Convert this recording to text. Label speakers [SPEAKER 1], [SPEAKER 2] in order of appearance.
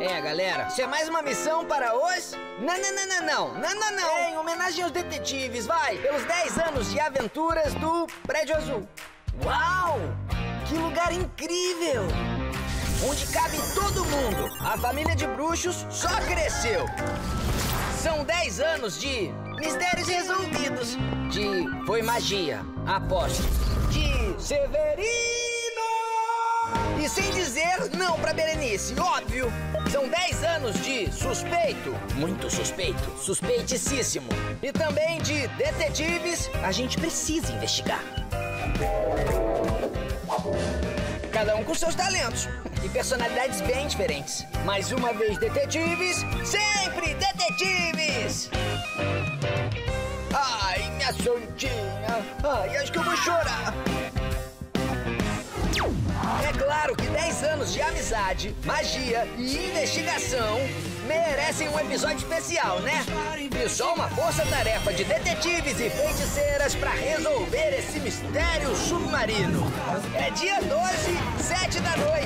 [SPEAKER 1] É, galera, isso é mais uma missão para os... Não, não, não, não, não, não, não, não. Em homenagem aos detetives, vai, pelos 10 anos de aventuras do Prédio Azul. Uau! Que lugar incrível! Onde cabe todo mundo. A família de bruxos só cresceu. São 10 anos de mistérios resolvidos. De foi magia, aposto. De Severino! E sem dizer não pra Berenice, óbvio. São 10 anos de suspeito, muito suspeito, suspeiticíssimo. E também de detetives, a gente precisa investigar. Cada um com seus talentos e personalidades bem diferentes. Mais uma vez, detetives, sempre detetives! Ai, minha soltinha. Ai, acho que eu vou chorar. É claro que 10 anos de amizade, magia e investigação merecem um episódio especial, né? E só uma força-tarefa de detetives e feiticeiras para resolver esse mistério submarino. É dia 12, 7 da noite.